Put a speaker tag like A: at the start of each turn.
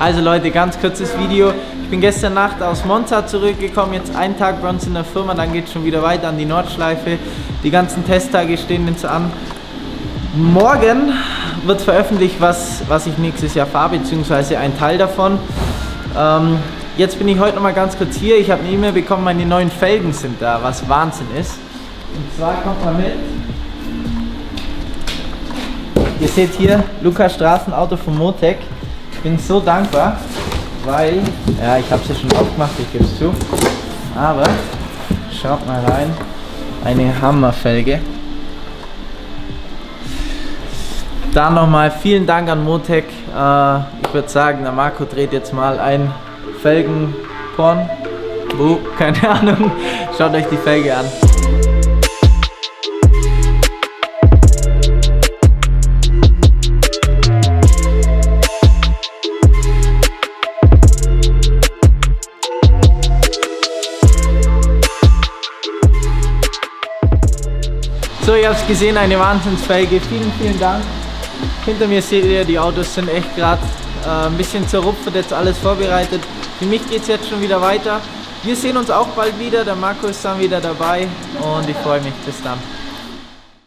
A: Also Leute, ganz kurzes Video. Ich bin gestern Nacht aus Monza zurückgekommen, jetzt einen Tag bei uns in der Firma, dann geht es schon wieder weiter an die Nordschleife. Die ganzen Testtage stehen jetzt an. Morgen wird veröffentlicht, was, was ich nächstes Jahr fahre, beziehungsweise ein Teil davon. Ähm, jetzt bin ich heute noch mal ganz kurz hier. Ich habe eine E-Mail bekommen, meine neuen Felgen sind da, was Wahnsinn ist. Und zwar kommt mal mit. Ihr seht hier Lukas Straßenauto von Motec. Bin so dankbar, weil, ja, ich habe es ja schon aufgemacht, ich gebe es zu. Aber schaut mal rein, eine Hammerfelge. Dann nochmal vielen Dank an Motec. Äh, ich würde sagen, der Marco dreht jetzt mal ein Felgenporn. Wo? Keine Ahnung. Schaut euch die Felge an. So, ihr habt es gesehen, eine Wahnsinnsfelge. Vielen, vielen Dank. Hinter mir seht ihr, die Autos sind echt gerade äh, ein bisschen zerrupft, jetzt alles vorbereitet. Für mich geht es jetzt schon wieder weiter. Wir sehen uns auch bald wieder, der Marco ist dann wieder dabei und ich freue mich. Bis dann.